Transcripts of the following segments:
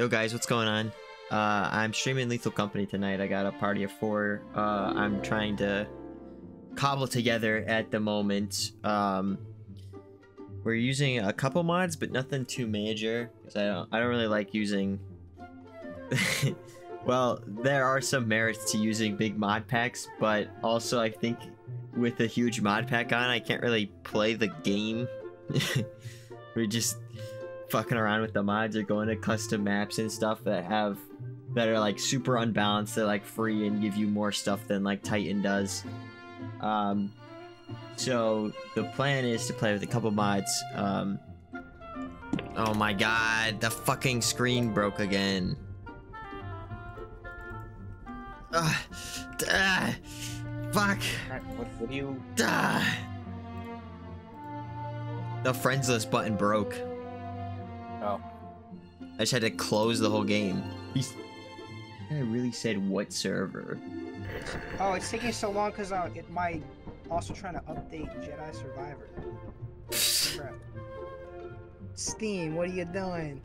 Yo guys, what's going on? Uh, I'm streaming Lethal Company tonight. I got a party of four. Uh, I'm trying to cobble together at the moment. Um, we're using a couple mods, but nothing too major. Cause I don't, I don't really like using. well, there are some merits to using big mod packs, but also I think with a huge mod pack on, I can't really play the game. we're just fucking around with the mods or going to custom maps and stuff that have that are like super unbalanced they're like free and give you more stuff than like titan does um so the plan is to play with a couple mods um oh my god the fucking screen broke again Ugh. Ah, fuck What, what do you? Ah. the friends list button broke Oh, I just had to close the whole game. He's. I really said what server? Oh, it's taking so long because uh, it might also trying to update Jedi Survivor. Crap. Steam, what are you doing?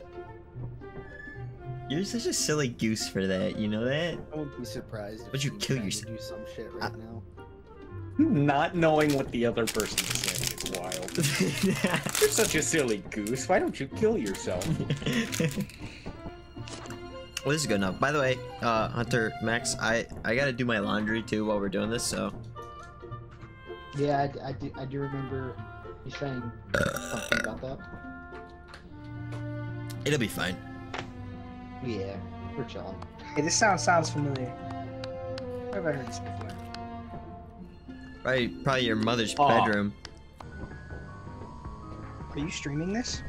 You're such a silly goose for that. You know that? I wouldn't be surprised. if Would you kill yourself? Do some shit right Uh, now. not knowing what the other person's saying is wild. You're such a silly goose. Why don't you kill yourself? well, this is good enough. By the way, uh, Hunter Max, I I gotta do my laundry too while we're doing this. So Yeah, I, d- I do, I do remember you saying something about that. it'll be fine. Yeah, we're chilling. Hey, this sound sounds familiar. Where have I heard this before? Probably probably your mother's Aw. bedroom. Are you streaming this?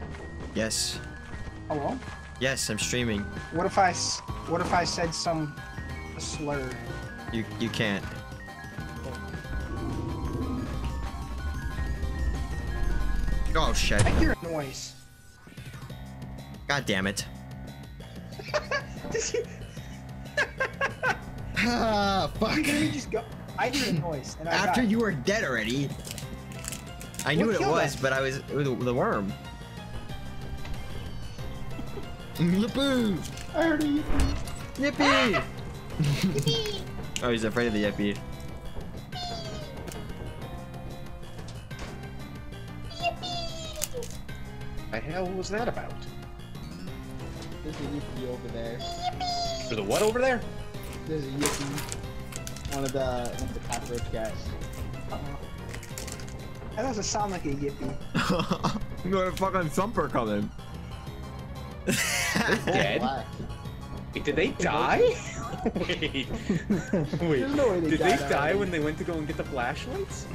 Yes. Hello? Yes, I'm streaming. What if I what if I said some slur? You you can't. Oh shit! I hear a noise. God damn it! Did you, Ah, fuck! you just go? I hear a noise, and I After you were dead already. I knew What what it was, us? but I was it was the, the worm. Yippee! I heard you. Yippee! oh, he's afraid of the yippee. the hell was that about? There's a yippee over there. For the what over there? There's a yippee. One of the one of the cockroach guys. Uh-oh. That doesn't sound like a yippee. you got a fucking thumper coming. Dead? Wait, did they die? Wait. Wait. No way they Did they die already. when they went to go and get the flashlights?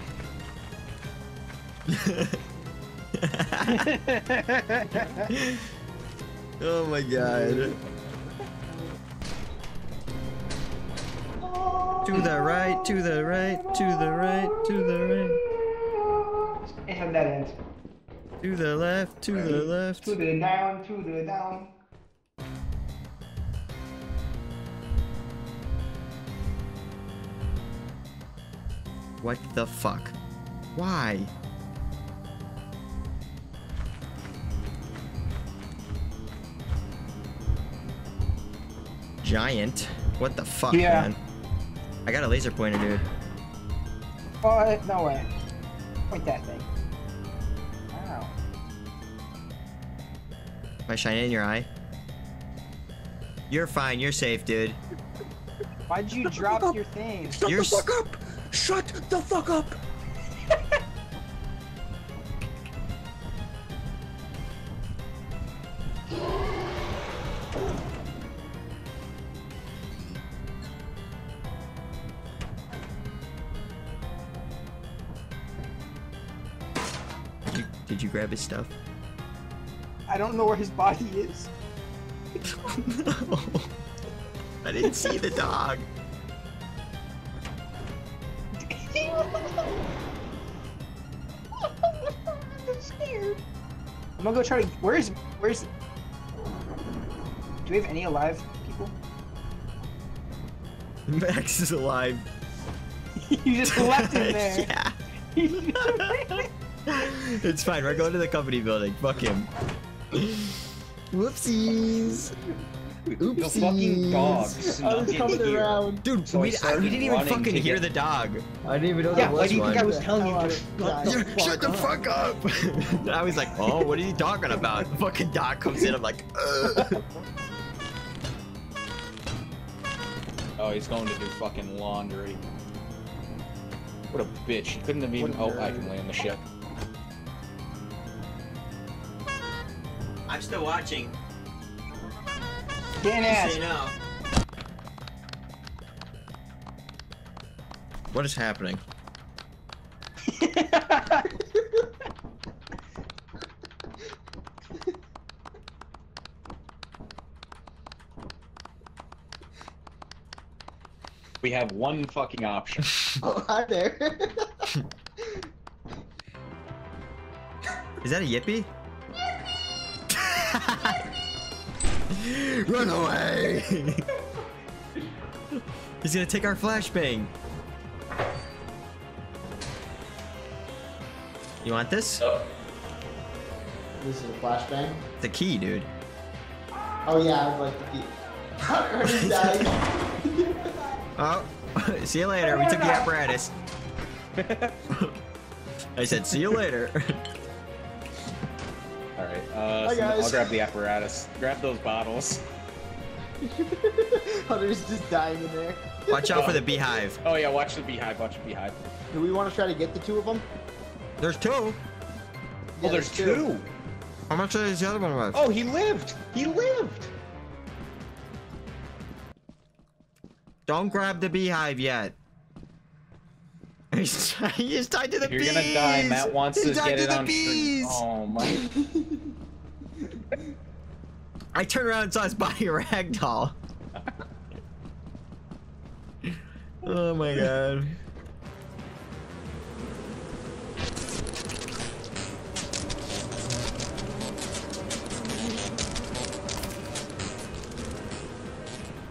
oh my god. To the right, to the right, to the right, to the right. That end. To the left, to the left. To the down, to the down. What the fuck? Why? Giant? What the fuck, Yeah. man? I got a laser pointer, dude. Oh, no way. Point that thing. If I shine it in your eye. You're fine, you're safe, dude. Why'd you drop your thing? Shut You're the fuck up! Shut the fuck up! Did you grab his stuff? I don't know where his body is. no. I didn't see the dog. I'm gonna go try to. Where's where's? Do we have any alive people? Max is alive. you just left him there. yeah. yeah. It's fine. We're going to the company building. Fuck him. Whoopsies. The fucking dog I snuck was in coming around. Dude, So we, I, we didn't even fucking hear get- the dog. I didn't even know Yeah, there why do you think. I was telling you to shut the fuck shut the up? fuck up. I was like, oh, what are you talking about? The fucking dog comes in. I'm like, Ugh. Oh, he's going to do fucking laundry. What a bitch. He couldn't have even. Oh, What a I nerd. can land the ship. I'm still watching. Dan ass. no. What is happening? We have one fucking option. Oh, hi there. Is that a yippee? Run away! He's gonna take our flashbang. You want this? Oh. this is a flashbang. The key, dude. Oh yeah, I'd like the key. Oh, see you later. We took the apparatus. I said, see you later. Alright, Hi, guys. I'll grab the apparatus. Grab those bottles. Hunter's just dying in there. Watch out for the beehive. Oh yeah, watch the beehive, watch the beehive. Do we want to try to get the two of them? There's two. Oh, Yeah, there's two. How much is the other one worth? Oh, he lived. He lived. Don't grab the beehive yet. He's, he's tied to the If you're bees. gonna die, Matt wants He's to tied get to it the on stream. bees. Oh my. I turned around and saw his body ragdoll. oh my god.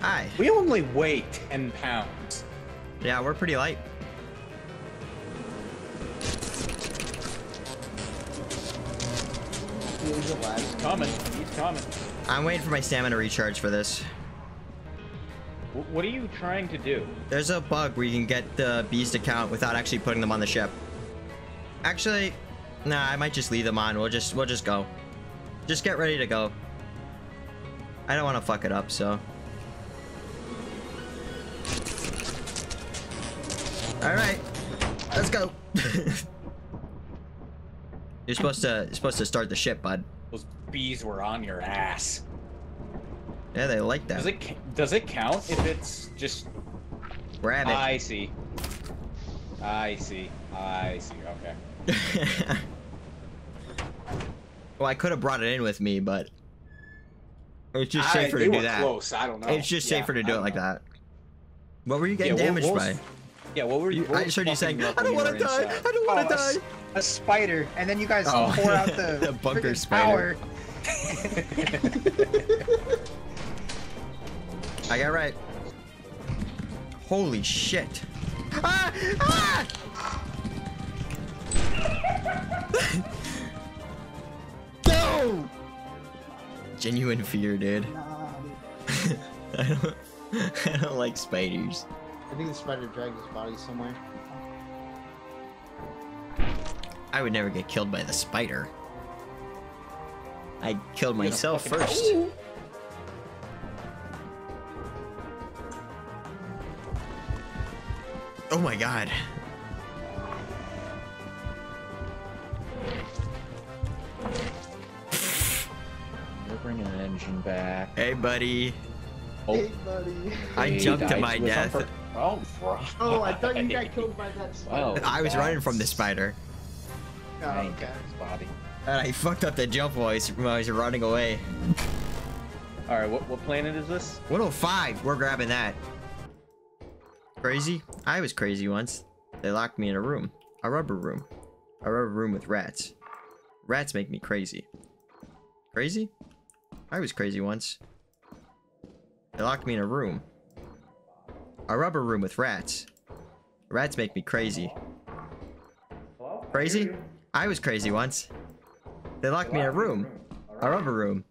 Hi. We only weigh 10 pounds. Yeah, we're pretty light. He's. Coming. He's coming. I'm waiting for my stamina to recharge for this. What are you trying to do? There's a bug where you can get the beast account without actually putting them on the ship. Actually, nah, I might just leave them on. We'll just we'll just go. Just get ready to go. I don't want to fuck it up, so. All right, let's go. you're supposed to you're supposed to start the ship, bud. Those bees were on your ass. Yeah, they like that. Does that. it does it count if it's just Grab it. I see. I see. I see. Okay. well, I could have brought it in with me, but it's just safer they to do were that. Close. I don't know. It's just Yeah, safer to do it don't like know. that. What were you getting Yeah, we'll- damaged we'll by? Yeah. What were you? You- what I were just heard you saying, fucking "I don't want to die. inside?" I don't want Oh, to a, s- die." a spider, and then you guys Oh. pour out the, The bunker spider. power. I got right. Holy shit! Ah! Ah! no! Genuine fear, dude. I don't. I don't like spiders. I think the spider dragged his body somewhere. I would never get killed by the spider. I killed You're myself fucking- first. Oh my god. We're bringing an engine back. Hey, buddy. Oh, Hey, buddy. I he jumped to my death. Oh, bro. Oh, I thought you got killed by that Wow. spider. I was running from the spider. Oh, Dang, okay. his body. And I fucked up the jump while I was, while I was running away. All right, what what planet is this? 105, we're grabbing that. Crazy? I was crazy once. They locked me in a room. A rubber room. A rubber room with rats. Rats make me crazy. Crazy? I was crazy once. They locked me in a room. A rubber room with rats. Rats make me crazy. Crazy? I was crazy once. They locked me in a room. A rubber room.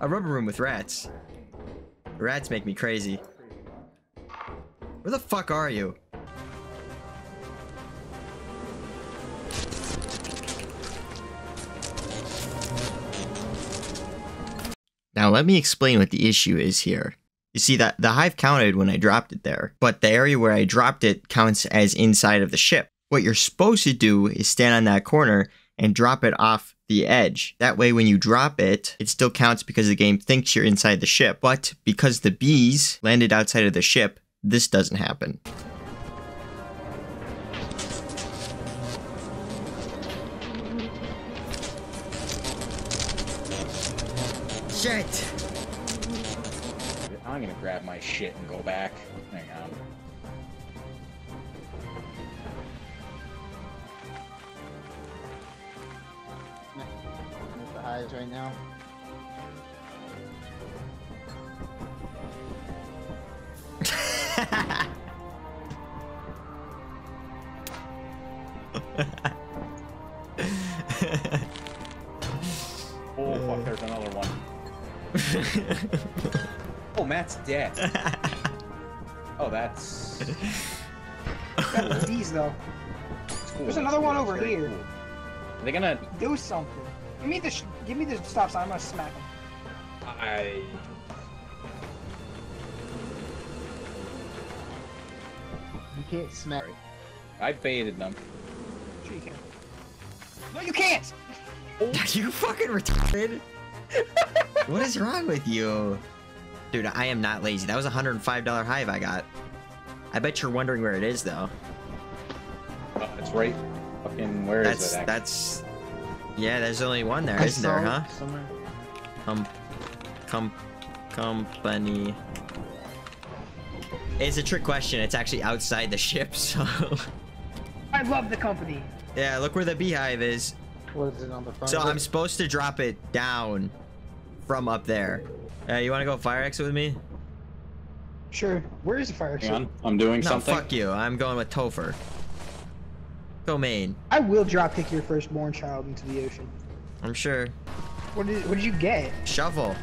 A rubber room with rats. Rats make me crazy. Where the fuck are you? Now let me explain what the issue is here. You see that the hive counted when I dropped it there, but the area where I dropped it counts as inside of the ship. What you're supposed to do is stand on that corner and drop it off the edge. That way when you drop it, it still counts because the game thinks you're inside the ship. But because the bees landed outside of the ship, this doesn't happen. Shit! I'm gonna grab my shit and go back. Hang on. With the highs right now. Oh fuck, there's another one. Oh, Matt's dead. Oh, that's. That was these though. cool. There's another one over here. cool. Are they gonna? Do something. Give me the sh- give me the stop sign. I'm gonna smack him. I. You can't smack. I baited them. Sure you can. No, you can't. Are you fucking retarded? what is wrong with you? Dude, I am not lazy. That was a $105 hive I got. I bet you're wondering where it is, though. Oh, it's right. Fucking. Where is That's, it? actually? that's... Yeah, there's only one there, I isn't there, huh? it Somewhere. Um, com, company. It's a trick question. It's actually outside the ship, so... I love the company. yeah, look where the beehive is. What is it on the front? So? I'm supposed to drop it down from up there. Uh, you want to go fire exit with me? Sure. Where is the fire exit? I'm doing No, something. fuck you. I'm going with Topher. Go main. I will drop kick your firstborn child into the ocean. I'm sure. What did what did you get? Shovel.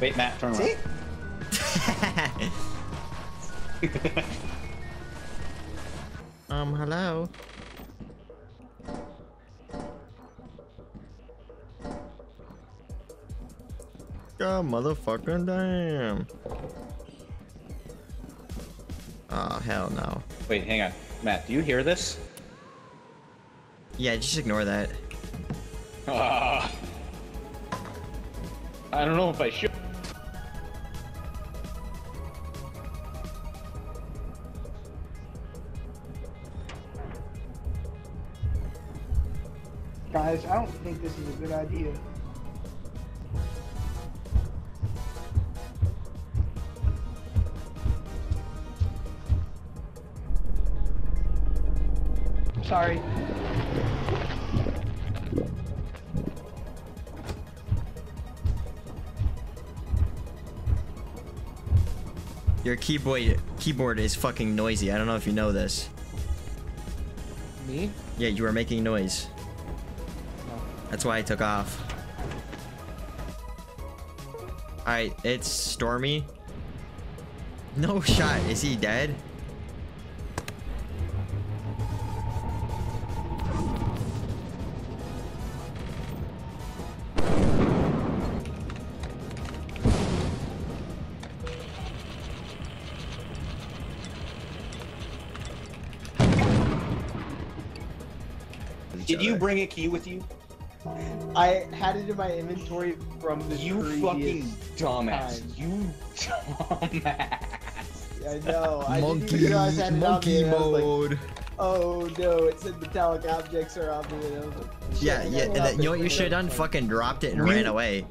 Wait, Matt, turn See? around. um, hello. God motherfucking damn. Oh, hell no. Wait, hang on. Matt, do you hear this? Yeah, just ignore that. Ah. I don't know if I should. Guys, I don't think this is a good idea. Your keyboard keyboard is fucking noisy. I don't know if you know this. Me? Yeah, you were making noise. No. That's why I took off. Alright, it's Stormy. No shot. Is he dead? Did you bring a key with you? I had it in my inventory from the You fucking dumbass. time. You dumbass. I know. I didn't Monkey, realize I had it on monkey me. and I was like, mode. oh no! It said metallic objects are on me. And I was like, yeah, yeah. And get then, you know what you should have done? Fucking dropped it and You- ran away.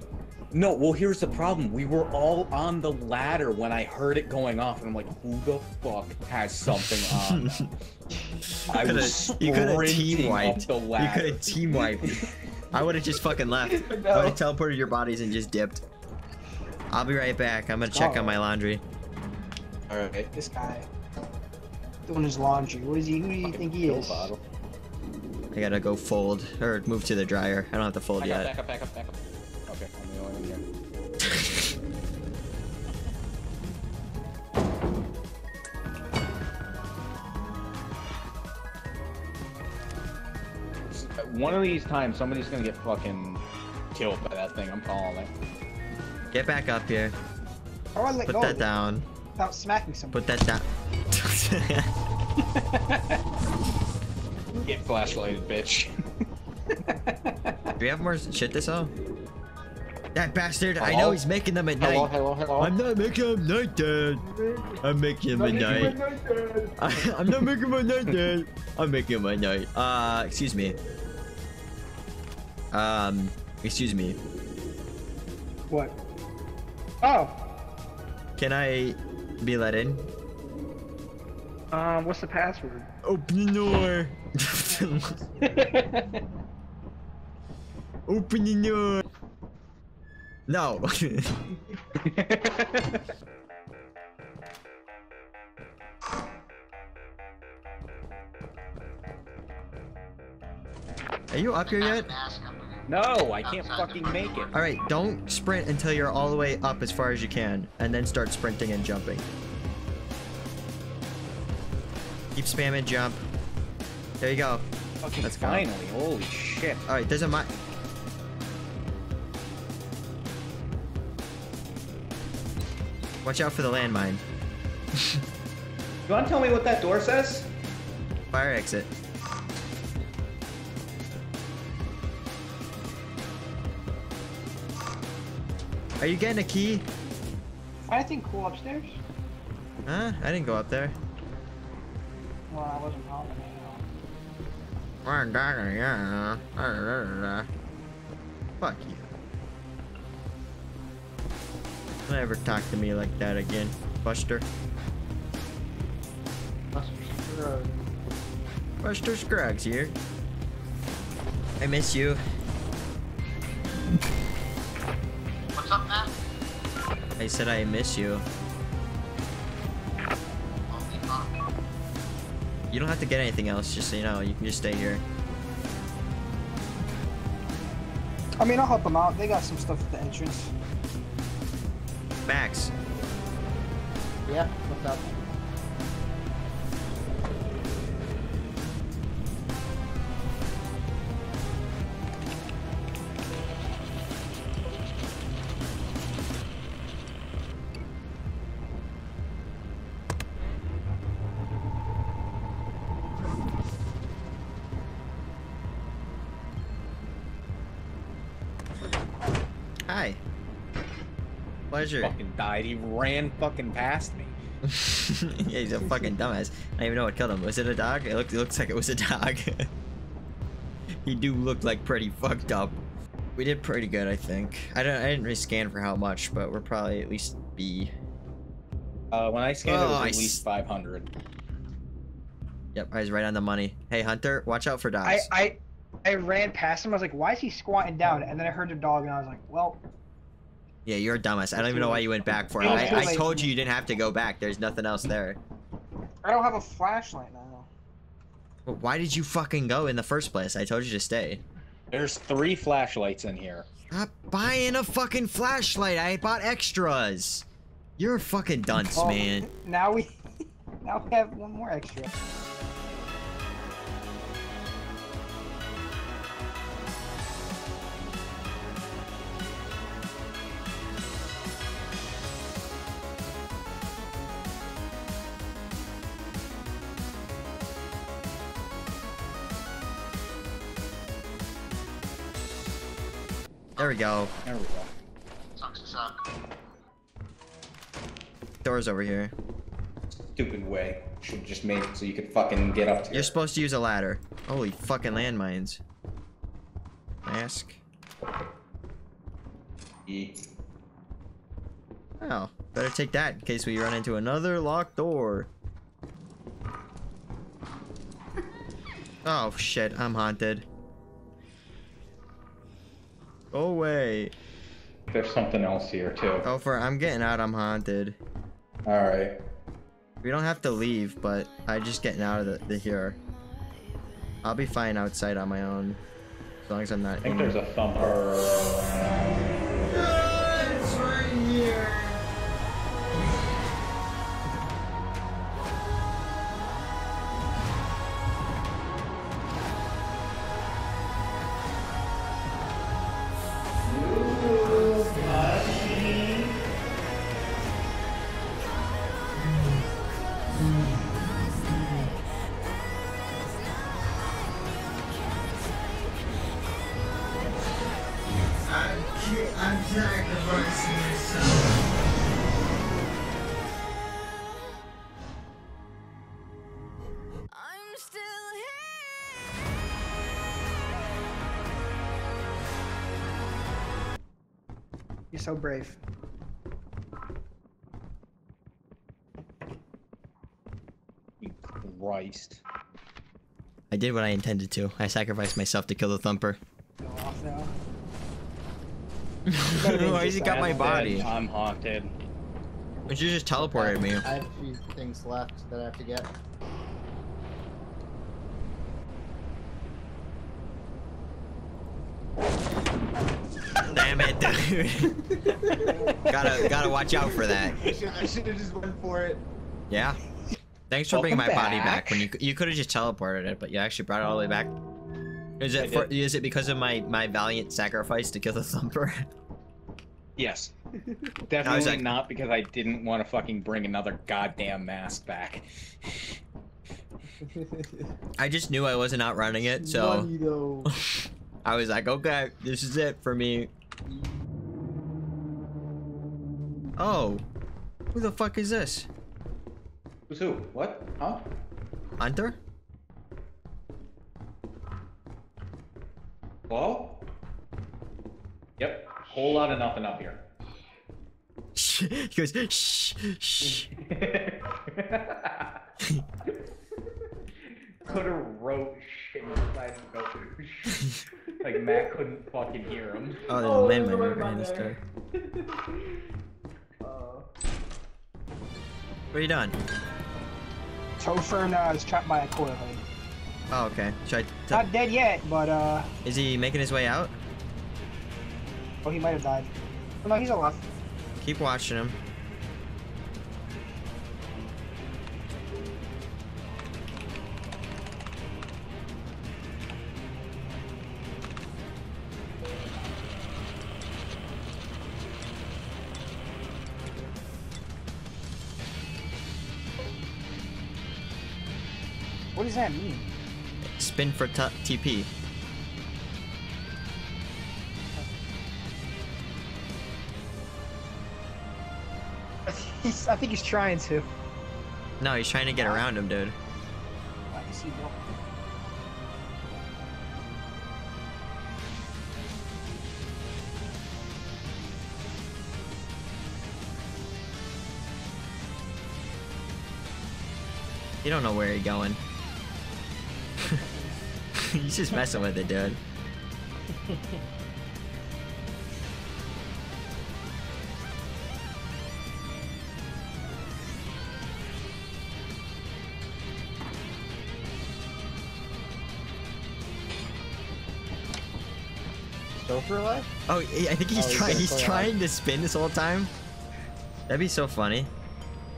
No, well, here's the problem. We were all on the ladder when I heard it going off, and I'm like, who the fuck has something on? them? I coulda- was you coulda team wiped. You could have team wiped. I would have just fucking left. I would have teleported your bodies and just dipped. I'll be right back. I'm gonna check on my oh. laundry. Alright. This guy. Doing his laundry. What is he? Who do you think he is? bottle. I gotta go fold or move to the dryer. I don't have to fold I got yet. back up, back up, back up. One of these times, somebody's gonna get fucking killed by that thing. I'm calling it. Get back up here. How do I let Put go that down. without smacking someone? Put that down. Get flashlighted, bitch. Do we have more shit to sell? That bastard! I know he's making them at night. hello, hello, hello. I'm not making them night, Dad. I'm making them at night. I, I'm not making them at night, Dad. I'm making them at night. Uh, excuse me. Um, excuse me. What? Oh. Can I be let in? Um, what's the password? Open the door. Open the door. No. Are you up here yet? No, I can't fucking make it. All right, don't sprint until you're all the way up as far as you can, and then start sprinting and jumping. Keep spamming jump. There you go. Fucking Let's go. finally, holy shit. All right, there's a mi- Watch out for the landmine. You wanna tell me what that door says? Fire exit. Are you getting a key? Anything cool upstairs? Huh? I didn't go up there. Well, I wasn't home. Fuck you. Don't ever talk to me like that again, Buster. Buster Scruggs here. I miss you. I said I miss you. You don't have to get anything else, just so you know. You can just stay here. I mean, I'll help them out. They got some stuff at the entrance. Max, Yeah, what's up? Pleasure. Fucking died. He ran fucking past me. yeah, he's a fucking dumbass. I don't even know what killed him. Was it a dog? It, looked, it looks like it was a dog. he do look like pretty fucked up. We did pretty good, I think. I don't. I didn't really scan for how much, but we're probably at least B. Uh, when I scanned it, it Oh, was I at least 500. Yep, I was right on the money. Hey, Hunter, watch out for dogs. I, I I ran past him. I was like, why is he squatting down? And then I heard the dog, and I was like, well, Yeah, you're a dumbass. I don't even know why you went back for it. It I, I told you you didn't have to go back. There's nothing else there. I don't have a flashlight now. Well, why did you fucking go in the first place? I told you to stay. There's three flashlights in here. Stop buying a fucking flashlight. I bought extras. You're a fucking dunce, Oh, man. Now we, now we have one more extra. There we go. There we go. Sucks to suck. Doors over here. Stupid way. Should just made it so you could fucking get up to You're it. supposed to use a ladder. Holy fucking landmines. Mask. E. Oh, better take that in case we run into another locked door. Oh shit, I'm haunted. Go away. There's something else here too. Oh, for I'm getting out. I'm haunted. All right. We don't have to leave, but I'm just getting out of the, the here. I'll be fine outside on my own, as long as I'm not. I think in there's a thumper. So brave. Christ. I did what I intended to. I sacrificed myself to kill the thumper. Go off. Why has he got my body? dead, I'm haunted. But you just teleported me. I have a few things left that I have to get. Damn dude. gotta gotta watch out for that. I should, I should have just went for it. Yeah. Thanks for bringing my Welcome body back. back. When you you could have just teleported it, but you actually brought it all the way back. Is I it for, is it because of my my valiant sacrifice to kill the thumper? Yes. Definitely like- not because I didn't want to fucking bring another goddamn mask back. I just knew I wasn't outrunning it, so Money. I was like, okay, this is it for me. Oh, who the fuck is this? Who's who? What? Huh? Hunter? Hello? Yep. Whole lot of nothing up here. Shh. He goes, shh, shh. Could have wrote shit inside the note. Like Matt couldn't fucking hear him. Oh, there's Oh, a man there's a right man behind this there. guy. What are you doing? Topher now is trapped by a coil. Oh, okay. Should I Not dead yet, but uh, is he making his way out? oh, he might have died. Oh, no, he's alive. Keep watching him. Does that mean? Spin for t- TP. He's, I think he's trying to. No, he's trying to get around him, dude. I can see one. You don't know where you're going. He's just messing with it, dude. Stouffer alive? Oh, I think he's Oh, trying. He's play trying to spin this whole time. That'd be so funny.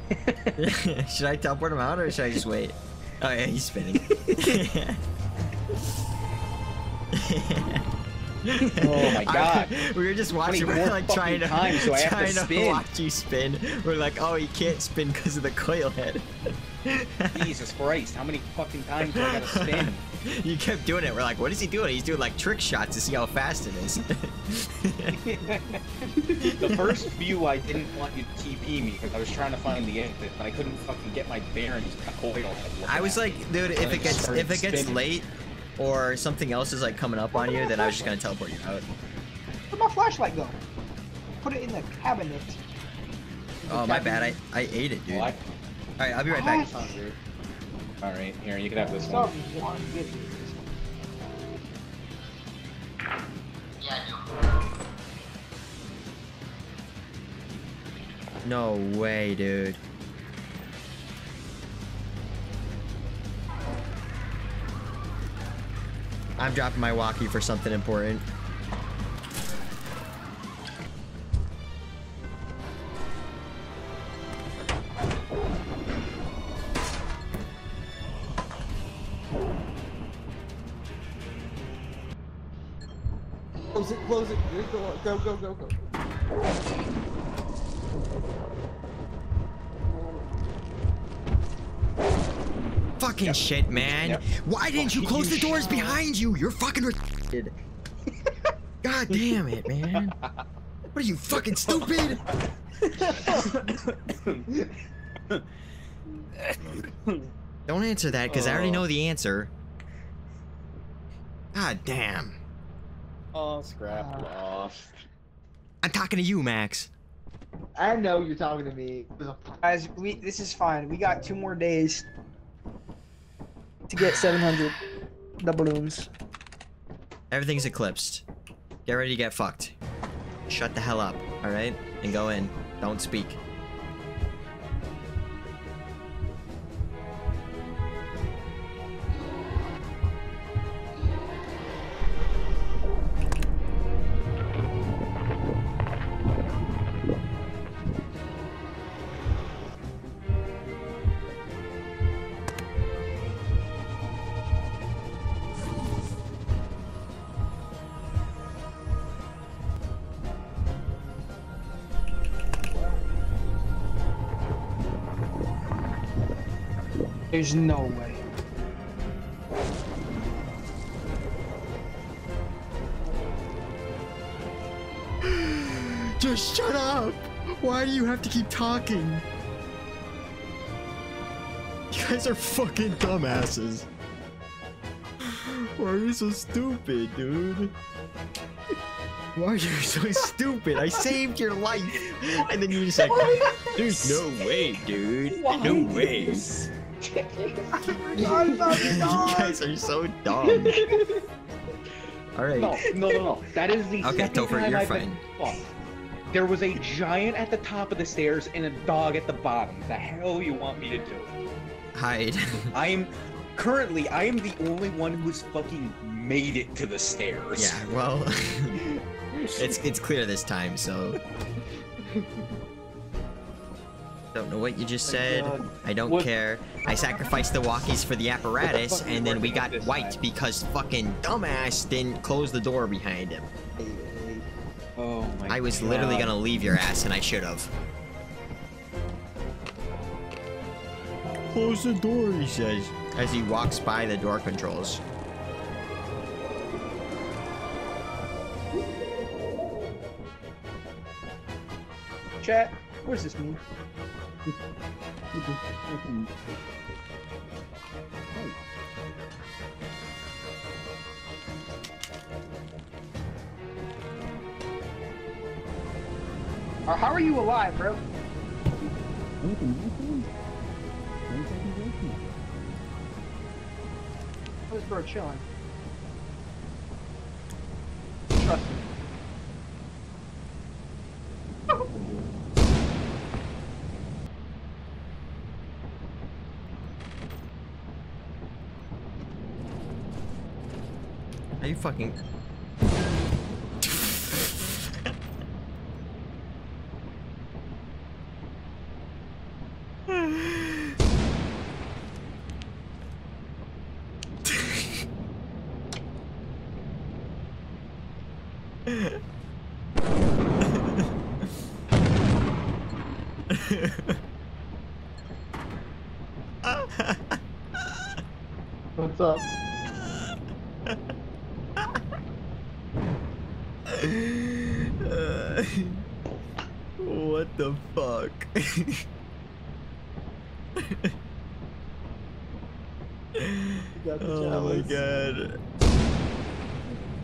should I teleport him out or should I just wait? Oh yeah, he's spinning. Oh my God. I- we were just watching. We were like trying to times do I have to trying to spin? watch you spin. We're like, oh, he can't spin because of the coil head. Jesus Christ, how many fucking times do I gotta spin? you kept doing it. We're like, what is he doing? He's doing like trick shots to see how fast it is. the first few I didn't want you to TP me because I was trying to find the exit, but I couldn't fucking get my bearings coil. I was like, dude, if it gets if it gets spinning. late or something else is like coming up on you, then I was just gonna teleport you out. Where'd my flashlight go? Put it in the cabinet. Oh my bad, I I ate it, dude. All What? right, I'll be right back. What? Sounds. All right, here you can have this one. one good. Yeah, I do. No way, dude. I'm dropping my walkie for something important. Close it, close it. Go, go, go, go, Fucking Yep. shit, man. Yep. Why didn't you Fucking close the doors behind you? You're fucking retarded. God damn it, man. What are you fucking stupid? Don't answer that because I already Oh. know the answer. God damn. Oh, scrap Ah. lost. I'm talking to you, Max. I know you're talking to me. It Guys, we this is fine. We got two more days to get 700 doubloons. Everything's eclipsed. Get ready to get fucked. Shut the hell up, alright? And go in. Don't speak. There's no way. Just shut up! Why do you have to keep talking? You guys are fucking dumbasses. Why are you so stupid, dude? Why are you so stupid? I saved your life! And then you just like, there's no way, dude. No way. you guys are so dumb. Alright. No, no, no, no. That is the Okay, second Topher, time you're I've been fucked. There was a giant at the top of the stairs and a dog at the bottom. The hell you want me to do? Hide. I am currently I am the only one who's fucking made it to the stairs. yeah, well, it's it's clear this time, so. Don't know what you just said. I don't What- care. I sacrificed the walkies for the apparatus, fuck is and then we got this wiped time? because fucking dumbass didn't close the door behind him. Oh my I was literally gonna leave your ass, and I should have. Close the door, he says, as he walks by the door controls. Chat, what does this mean? How are you alive, bro? How's bro chilling? Fucking? What's up? Uh, what the fuck? got the oh my god.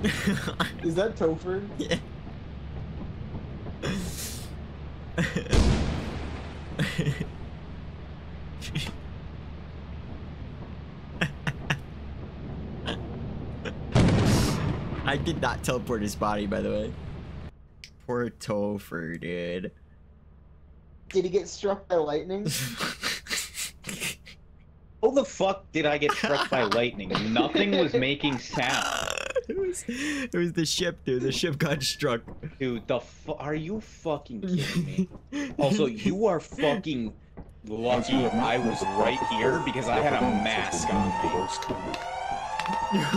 Is that Topher? yeah. I did not teleport his body, by the way. Poor Topher, dude. Did he get struck by lightning? How the fuck did I get struck by lightning? Nothing was making sound. it was it was the ship, dude. The ship got struck. Dude, the fu- are you fucking kidding me? Also, you are fucking lucky I was right here because I had a mask on me.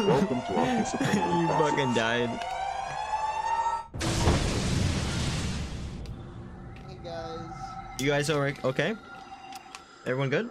Welcome to our disciplinary you fucking died. You guys are okay? Everyone good?